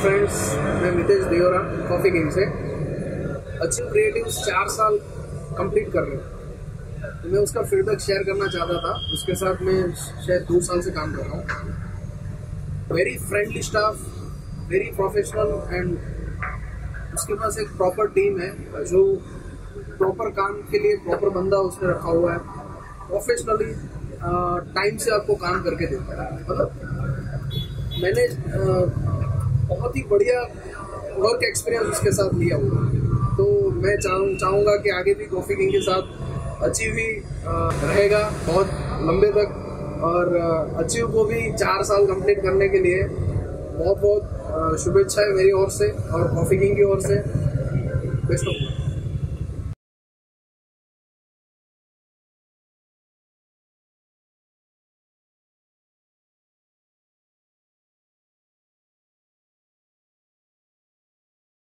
Friends मैं मितेश देवरा coffee game से। अच्छी क्रिएटिव चार साल कंप्लीट कर रहे हैं। तो मैं उसका फीडबैक शेयर करना चाहता था। उसके साथ मैं शायद दो साल से काम कर रहा हूँ। Very friendly staff very professional and उसके पास एक प्रॉपर टीम है, जो प्रॉपर काम के लिए प्रॉपर बंदा उसने रखा हुआ है। प्रोफेशनली टाइम से आपको काम करके देता है। मतलब मैंने बहुत ही बढ़िया वर्क एक्सपीरियंस उसके साथ लिया हुआ तो मैं चाहूँ, चाहूँगा कि आगे भी कॉफ़ी किंग के साथ अचीव ही रहेगा बहुत लंबे तक। और अचीव को भी चार साल कंप्लीट करने के लिए बहुत बहुत शुभेच्छाएँ मेरी ओर से और कॉफ़ी किंग की ओर से। Best of